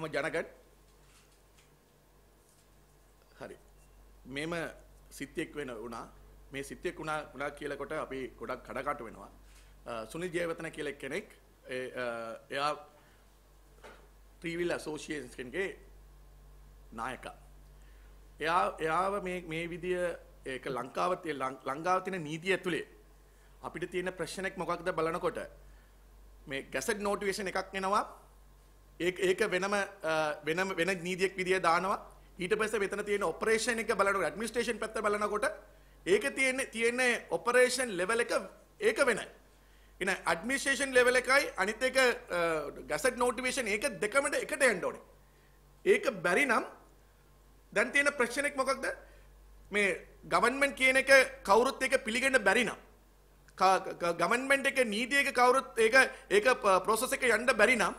මම ජනගඩ් හරි. මෙම සිත්තියෙක් වෙන වුණා. මේ සිත්තියෙක් වුණා වුණා කියලකොට අපි ගොඩක් කඩකාට වෙනවා. සුනිල් ජයවතන කියලෙක් කෙනෙක් ඒ, අ, එයා ත්‍රීවිල් ඇසෝසියේෂන්ගේ නායක එයා එයාව මේ මේ විදිය ඒක ලංකාවතය ලංකාවතින නීතිය ඇතුළේ අපිට තියෙන ප්‍රශ්නයක් මොකක්ද බලනකොට මේ ගැසට් නෝටිවේෂන් එකක් එනවා. ඒ ඒක වෙනම අ, වෙනම වෙන නීතියක් විදිය දානවා. ඊට පස්සේ මෙතන තියෙන ඔපරේෂන් එක බලනකොට ඇඩ්මිනිස්ට්‍රේෂන් පැත්ත බලනකොට ඒක තියෙන්නේ තියෙන්නේ ඔපරේෂන් ලෙවල් එක ඒක වෙනයි. එන ඇඩ්මිනිස්ට්‍රේෂන් ලෙවල් එකයි අනිත් එක ගැසට් නෝටිවේෂන් ඒක දෙකම එකට යන්න ඕනේ. ඒක බැරි නම් දැන් තියෙන ප්‍රශ්නෙක් මොකක්ද? මේ ගවර්න්මන්ට් කියන එක කවුරුත් ඒක පිළිගන්න බැරි නම් ගවර්න්මන්ට් එක නීති එක කවුරුත් ඒක ඒක ප්‍රොසෙස් එක යන්න බැරි නම්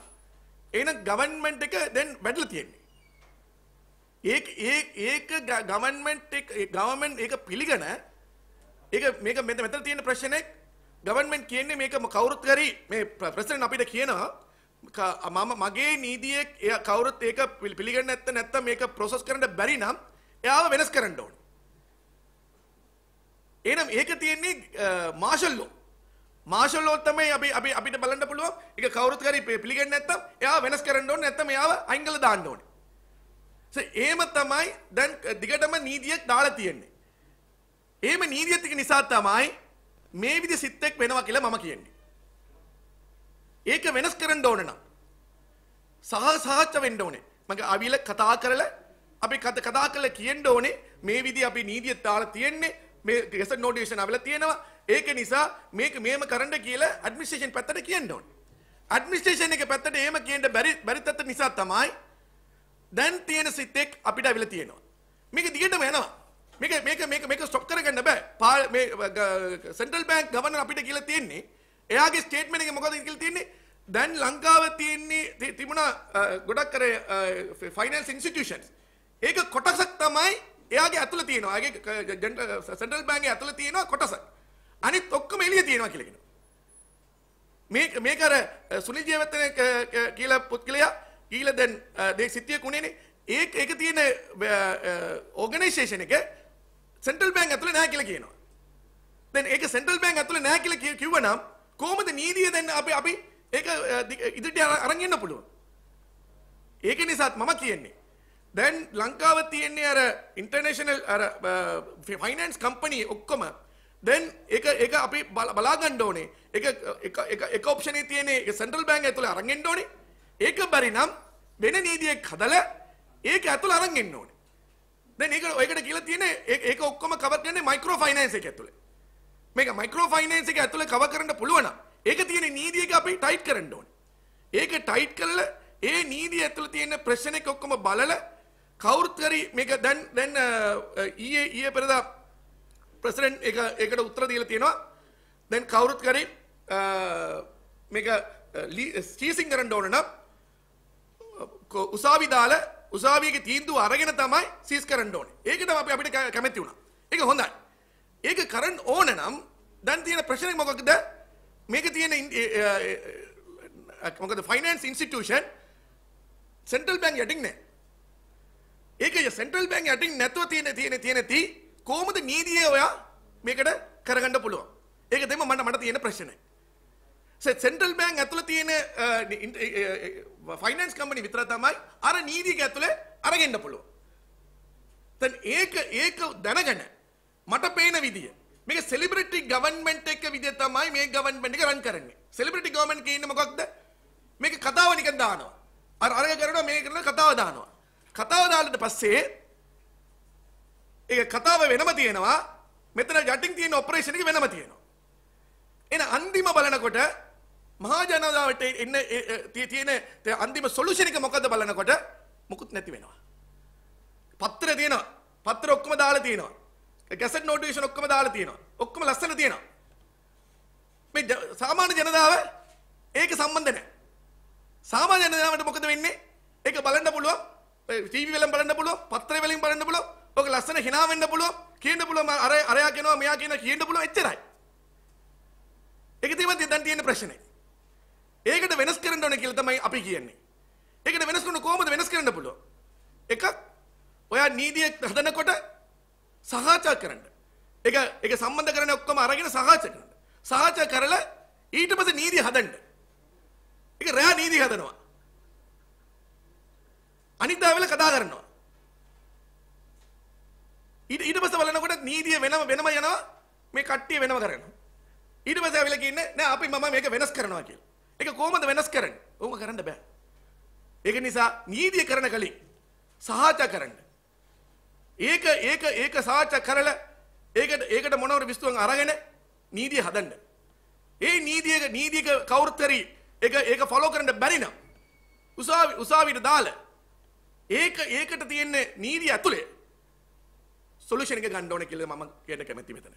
එහෙනම් ගවර්න්මන්ට් එක දැන් වැඩිලා තියෙන්නේ ඒක ඒ ඒක ගවර්න්මන්ට් එක ගවර්න්මන්ට් ඒක පිළිගන ඒක මේක මෙතන මෙතන තියෙන ප්‍රශ්නේ ගවර්න්මන්ට් කියන්නේ මේක කවුරුත් හරි මේ ප්‍රෙසිඩන්ට් අපිට කියනවා ක- මම මගේ නීතියේ එයා කවුරුත් ඒක පිළි- පිළිගන්නේ නැත්නම් නැත්නම් මේක ප්‍රොසෙස් කරන්න බැරි නම් එයාව වෙනස් කරන්න ඕනේ. එහෙනම් ඒක තියෙන්නේ මාෂල් ලෝ. මාෂල් ලෝ තමයි අපි අපි අපිට බලන්න පුළුවන්. ඒක කවුරුත් හරි පි- පිළිගන්නේ නැත්නම් එයාව වෙනස් කරන්න ඕනේ නැත්නම් එයාව අයින් කරලා දාන්න ඕනේ. So එහෙම තමයි දැන් දිගටම නීතියක් දාලා තියෙන්නේ. එහෙම නීතියත් එක නිසා තමයි මේ විදිහ සිත්තෙක් වෙනවා කියලා මම කියන්නේ. ඒක වෙනස් කරන්න ඕන නම් සහ සහච්ච වෙන්න ඕනේ. මගේ අවිල කතා කරලා අපි කත කතා කරලා කියන්න ඕනේ මේ විදිහ අපි නීතිය දාලා තියෙන්නේ මේ ගෙසට් නෝටිෆිකේෂන් අවලා තියෙනවා. ඒක නිසා මේක මේම කරන්න කියලා ඇඩ්මිනිස්ට්‍රේෂන් පැත්තට කියන්න ඕනේ. ඇඩ්මිනිස්ට්‍රේෂන් එක පැත්තට එහෙම කියන්න බැරි බැරි තත්ත්ව නිසා තමයි දැන් තියෙන සිත්තෙක් අපිට අවිල තියෙනවා. මේක දිගටම යනවා. මේක මේක මේක මේක ස්ටොප් කරගන්න බෑ. පා- මේ සෙන්ට්‍රල් බැංක් ගවර්නර් අපිට කියලා තියෙන්නේ එයාගේ ස්ටේට්මන්ට් එක මොකද කියලා තියෙන්නේ? දැන් ලංකාව තියෙන්නේ ති- තිබුණා අ, ගොඩක් අර ෆයිනෑන්ස් ඉන්ස්ටිටියුෂන්ස්. ඒක කොටසක් තමයි එයාගේ ඇතුළේ තියෙනවා. එයාගේ සෙන්ට්‍රල් බැංකේ ඇතුළේ තියෙනවා කොටසක්. අනිත් ඔක්කොම එළිය තියෙනවා කියලා කියනවා. මේක මේක අර සුනිල් ජයවර්ධන ක- ක- කියලා පුද්ගලයා ඊළ දැන් දේ සිත්තිය කුණේනේ ඒක ඒක තියෙන ඕගනයිසේෂන් එක සෙන්ට්‍රල් බැංක් ඇතුලේ නැහැ කියලා කියනවා. දැන් ඒක සෙන්ට්‍රල් බැංක් ඇතුලේ නැහැ කියලා කිය- කිව්වනම් කොහොමද නීතිය දැන් අපි අපි ඒක අ, දි- ඉදිරියට අර- අරන් යන්න පුළුවන්. ඒක නිසාත් මම කියන්නේ දැන් ලංකාව තියෙන්නේ අර ඉන්ටර්නේෂනල් අර ෆයිනන්ස් කම්පනි ඔක්කොම දැන් ඒක ඒක අපි බල- බලා ගන්න ඕනේ. ඒක එක එක එක ඔප්ෂනේ තියෙන්නේ ඒක සෙන්ට්‍රල් බැංක් ඇතුලේ අරන් එන්න ඕනේ. ඒක බැරි නම් වෙන නීතියක් හදලා ඒක ඇතුලේ අරන් එන්න ඕනේ. දැන් ඒක ඒකට කියලා තියෙන්නේ ඒක ඒක ඔක්කොම කවර් කරන්නේ මයික්‍රෝ ෆයිනෑන්ස් එක ඇතුලේ. මේක මයික්‍රෝ ෆයිනෑන්ස් එක ඇතුලේ කවර් කරන්න පුළුවන් නම් ඒක තියෙන නීතිය එක අපි ටයිට් කරන්න ඕනේ. ඒක ටයිට් කරලා ඒ නීතිය ඇතුළේ තියෙන ප්‍රශ්න එක ඔක්කොම බලලා කවුරුත් හරි මේක දැන් දැන් අ, අ, ඊයේ ඊයේ පෙරදා ප්‍රෙසිඩන්ට් එක ඒකට උත්තර දීලා තියෙනවා දැන් කවුරුත් හරි අ, මේක ස්ටීසිං කරන්න ඕන නම් කො- උසාවි දාලා උසාවියගේ තීන්දුව අරගෙන තමයි සීස් කරන්න ඕනේ. ඒක තමයි අපි අපිට කැ- කැමැති වුණා. ඒක හොඳයි. ඒක කරන්න ඕන නම් දැන් තියෙන ප්‍රශ්නේ මොකක්ද? මේක තියෙන ඉන්- ඒ- ඒ- ඒ- මොකද ෆයිනෑන්ස් ඉන්ස්ටිටියුෂන් සෙන්ට්‍රල් බැංක් යටින් නෑ. ඒක සෙන්ට්‍රල් බැංක් යටින් නැතුව තියෙන තියෙන තියෙන තී කොහොමද නීතිය ඔයා මේකට කරගන්න පුළුවන්? ඒක දෙම මට මට තියෙන ප්‍රශ්නේ. සෙන්ට්‍රල් බැංක් ඇතුළේ තියෙන ෆයිනන්ස් කම්පනි විතර තමයි අර නීතියක ඇතුළේ අරගෙන්න පුළුවන්. දැන් ඒක ඒක දැනගෙන මට පේන විදිය මේක සෙලිබ්‍රිටි ගවර්න්මන්ට් එක විදිය තමයි මේ ගවර්න්මන්ට් එක රන් කරන්නේ. සෙලිබ්‍රිටි ගවර්න්මන්ට් එකේ ඉන්නේ මොකක්ද? මේක කතාව නිකන් දානවා. අර අරග කරනවා මේක කරනවා කතාව දානවා. කතාව දාලට පස්සේ ඒක කතාව වෙනම තියෙනවා. මෙතන යටින් තියෙන ඔපරේෂන් එක වෙනම තියෙනවා. එන අන්තිම බලනකොට මහා ජනතාවට එන්න ඒ- ඒ- tie- තියෙන tie අන්තිම සොලියුෂන් එක මොකද්ද බලනකොට මුකුත් නැති වෙනවා. පත්‍ර තියෙනවා. පත්‍ර ඔක්කොම දාලා තියෙනවා. ගැසට් නෝටිෆිකේෂන් ඔක්කොම දාලා තියෙනවා. ඔක්කොම ලස්සන තියෙනවා. මේ ජ- සාමාන්‍ය ජනතාව ඒක සම්බන්ධ නැහැ. සාමාන්‍ය ජනතාවට මොකද වෙන්නේ? ඒක බලන්න පුළුවන්. ටීවී වලින් බලන්න පුළුවන්, පත්‍ර වලින් බලන්න පුළුවන්. ඔක ලස්සන hina වෙන්න පුළුවන්. කියන්න පුළුවන් අර අරයා කියනවා මෙයා කියනවා කියන්න පුළුවන් එච්චරයි. ඒක තමයි දැන් තියෙන ප්‍රශ්නේ. ඒකට වෙනස් කරන්න ඕනේ කියලා තමයි අපි කියන්නේ. ඒකට වෙනස් කරන කොහොමද වෙනස් කරන්න පුළුවන්? එකක් ඔයා නීතිය හදනකොට සහාචා කරන්න. ඒක ඒක සම්බන්ධ කරන ඔක්කොම අරගෙන සහාචා කරන්න. සහාචා කරලා ඊට පස්සේ නීතිය හදන්න. ඒක රෑ නීතිය හදනවා. අනිත් දවල් කතා කරනවා. ඊට ඊට පස්සේ බලනකොට නීතිය වෙනම වෙනම යනවා මේ කට්ටිය වෙනම කරනවා. ඊට පස්සේ ආවිලා කියන්නේ නෑ අපි මම මේක වෙනස් කරනවා කියලා. ඒක කොහොමද වෙනස් කරන්නේ? ඕක කරන්න බෑ. ඒක නිසා නීතිය කරන කලින් සහාචා කරන්න. ඒක ඒක ඒක සාකච්ඡා කරලා ඒකට ඒකට මොනවර විස්තුන් අරගෙන නීතිය හදන්න. ඒ නීතියක නීතියක කවුරුත් හරි ඒක ඒක ෆලෝ කරන්න බැරි නම් උසාවි උසාවියට දාලා ඒක ඒකට තියෙන නීතිය ඇතුලේ සොලියුෂන් එක ගන්න ඕනේ කියලා මම කියන්න කැමැති මෙතන.